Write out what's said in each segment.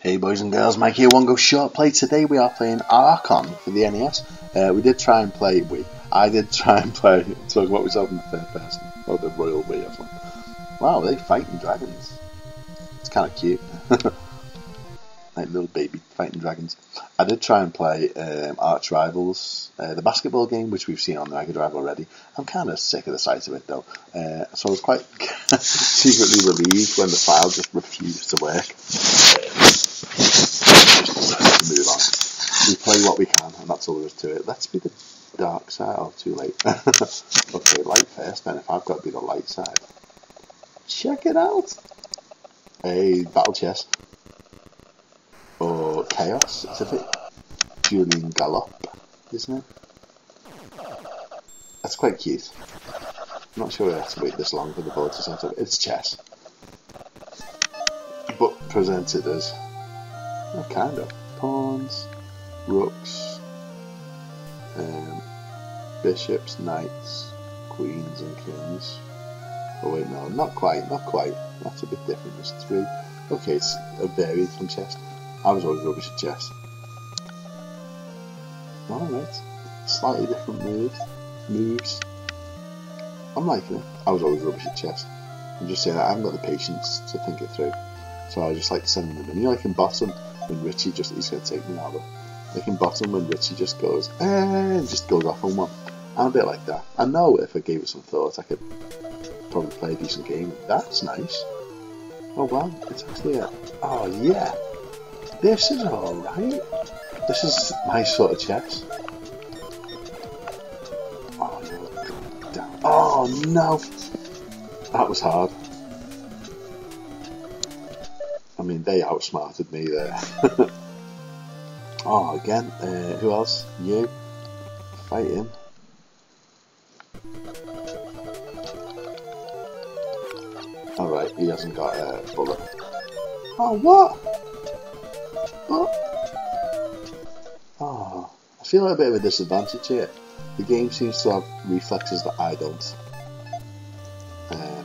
Hey boys and girls, Mike here, one go short play. Today we are playing Archon for the NES. Uh, we did try and play, we, I did try and play, talk about myself in the third person, or the royal way something. Wow, they fighting dragons. It's kind of cute. like little baby fighting dragons. I did try and play um, Arch Rivals, uh, the basketball game, which we've seen on the Mega Drive already. I'm kind of sick of the sight of it though, uh, so I was quite secretly relieved when the file just refused to work. Just move on. We play what we can, and that's all there is to it. Let's be the dark side. Oh, too late. okay, light first then, if I've got to be the light side. Check it out! A Battle Chess or Chaos, it's a bit Julian Gollop, isn't it? That's quite cute. I'm not sure we have to wait this long for the board to set up. It's chess. But presented as, oh, kind of, pawns, rooks, um, bishops, knights, queens and kings. Oh wait, no, not quite, not quite. That's a bit different. There's three. Okay, it's a varied from chess. I was always rubbish at chess. Alright. Slightly different moves. Moves. I'm liking it. I was always rubbish at chess. I'm just saying I haven't got the patience to think it through. So I just like sending them in. You know like in bottom when Richie just he's gonna take me now but like in bottom when Richie just goes eh, and just goes off on one. I'm a bit like that. I know if I gave it some thought I could probably play a decent game. That's nice. Oh wow, it's actually a oh yeah. This is alright. This is my sort of chess. Oh no. Oh no. That was hard. They outsmarted me there. oh, again. Uh, who else? You. Fighting. Alright, he hasn't got a bullet. Oh, what? What? Oh, I feel like a bit of a disadvantage here. The game seems to have reflexes that I don't. Um,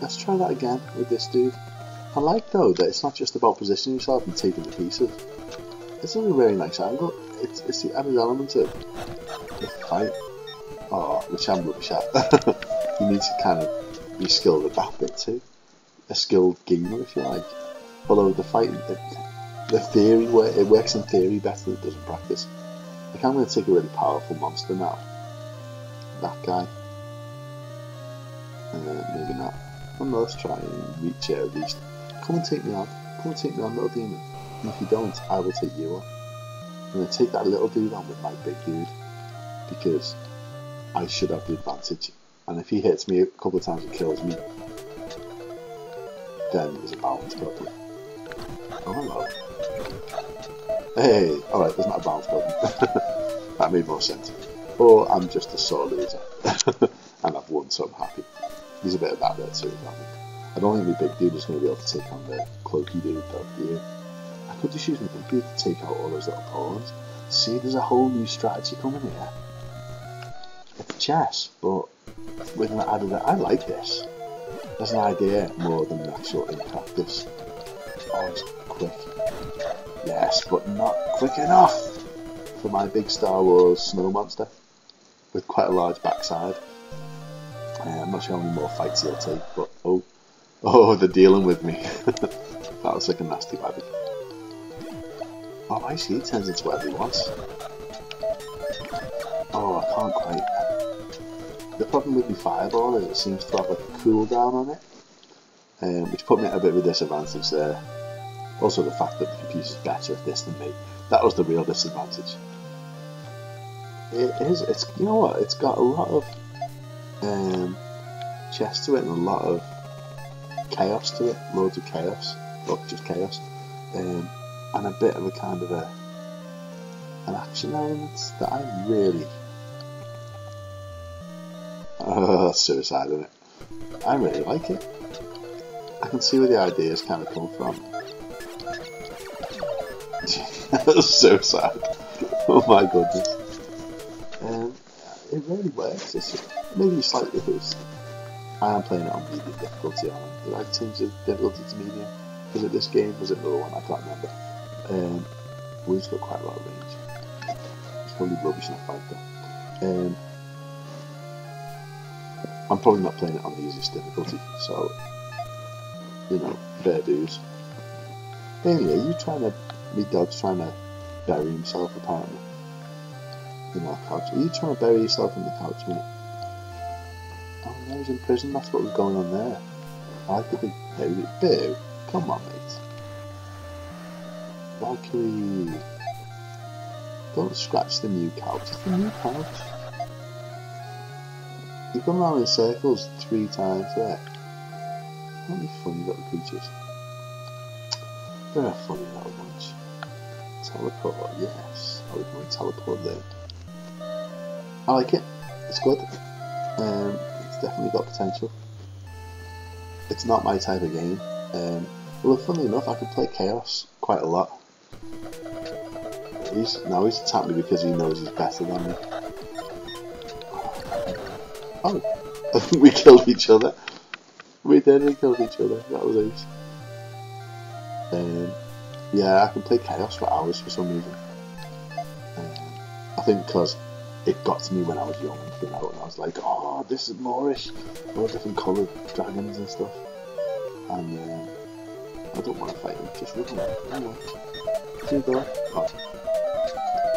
let's try that again with this dude. I like though that it's not just about positioning yourself and taking the pieces. It's a really nice angle. It's, it's the added element of the fight. Oh, which I'm rubbish at. you need to kind of be skilled at that bit too. A skilled gamer if you like. Although the fighting, the theory it works in theory better than it does in practice. Like I'm going to take a really powerful monster now. That guy. Uh, maybe not. Well, let's try and reach out at least. Come and take me out. Come and take me on, little demon. And if you don't, I will take you on. I'm going to take that little dude on with my big dude. Because I should have the advantage. And if he hits me a couple of times and kills me, then there's a balance problem. Oh, hello. Hey, alright, there's not a bounce button. that made more sense. Or I'm just a sore loser. and I've won, so I'm happy. There's a bit of that there too, I don't think the big dude is going to be able to take on the cloaky dude, though, do? I could just use my big dude to take out all those little pawns. See, there's a whole new strategy coming here. It's chess, but with an added... I like this. There's an idea more than the actual in practice. Oh, it's quick. Yes, but not quick enough for my big Star Wars snow monster with quite a large backside. Uh, I'm not sure how many more fights he'll take, but oh, oh, they're dealing with me. that was like a nasty rabbit. Oh, I see, it turns into whatever he wants. Oh, I can't quite. The problem with the fireball is it seems to have like a cooldown on it, um, which put me at a bit of a disadvantage there. Also the fact that the computer's better at this than me. That was the real disadvantage. It is, it's, you know what, it's got a lot of um, chess to it and a lot of chaos to it, loads of chaos, not just chaos, um, and a bit of a kind of a an action element that I really uh, suicide in it. I really like it. I can see where the ideas kind of come from. That's so sad. Oh my goodness. Um, it really works. It's just maybe slightly because I am playing it on medium difficulty. I change the difficulty to medium? Was it this game? Was it another one? I can't remember. Um, we've got quite a lot of range. It's probably rubbish in a fight though. Um, I'm probably not playing it on the easiest difficulty, so you know, fair dues. Anyway, you trying to, me dog's trying to bury himself apparently in our couch. Are you trying to bury yourself in the couch, mate? No, he's in prison, that's what was going on there. I could be buried. Boo, come on, mate. Valkyrie. Don't scratch the new couch, it's the new couch. You've gone around in circles three times there. Aren't funny little creatures? They're a funny little bunch. Teleport, yes. I would want to teleport there. I like it. It's good. Um, it's definitely got potential. It's not my type of game. Um, well, funny enough, I can play Chaos quite a lot. He's now he's attacked me because he knows he's better than me. Oh, I think we killed each other. We did, we killed each other. That was ace. Um, yeah, I can play Chaos for hours for some reason. Um, I think because it got to me when I was young, you know, and I was like, oh, this is Moorish, all different coloured dragons and stuff. And uh, I don't want to fight him, just run away. Run away. See oh.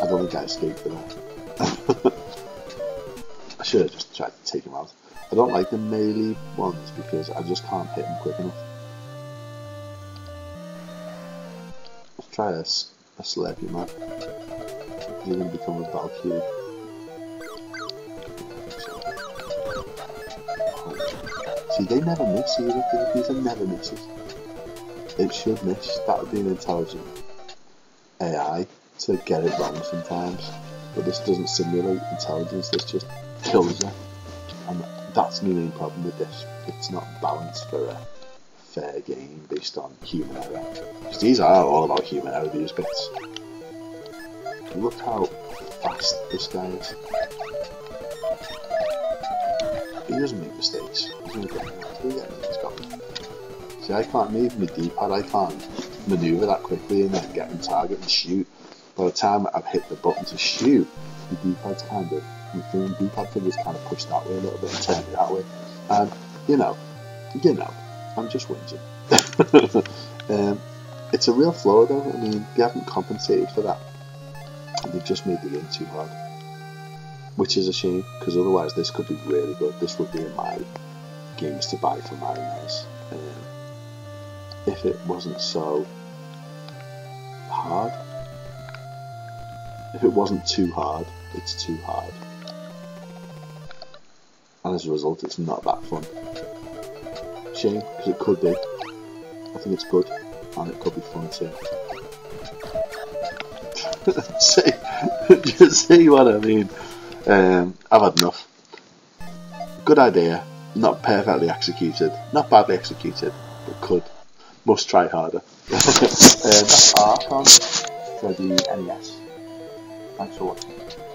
I don't think I escaped for that. I should have just tried to take him out. I don't like the melee ones because I just can't hit them quick enough. Let's try a, a you man. You're going to become a Valkyrie. See, they never miss. These are never misses. It should miss. That would be an intelligent AI to get it wrong sometimes. But this doesn't simulate intelligence, this just kills you. And that's my main problem with this. It's not balanced for a fair game based on human error. Because these are all about human error, these bits. Look how fast this guy is. He doesn't make mistakes. See, I can't move my D-pad. I can't maneuver that quickly and then get in target and shoot. By the time I've hit the button to shoot, the D-pad's kind of the D-pad finger's kind of pushed that way a little bit and turned it that way. And you know, you know, I'm just whinging. um, it's a real flaw though. I mean, they haven't compensated for that. They've just made the game too hard which is a shame because otherwise this could be really good. This would be in my games to buy for my eyes. Um, if it wasn't so hard, if it wasn't too hard, it's too hard, and as a result, it's not that fun. Shame because it could be. I think it's good, and it could be fun too. see, just see what I mean. Um, I've had enough. Good idea, not perfectly executed, not badly executed, but could. Must try harder. um, that's Archon for the NES. Thanks for watching.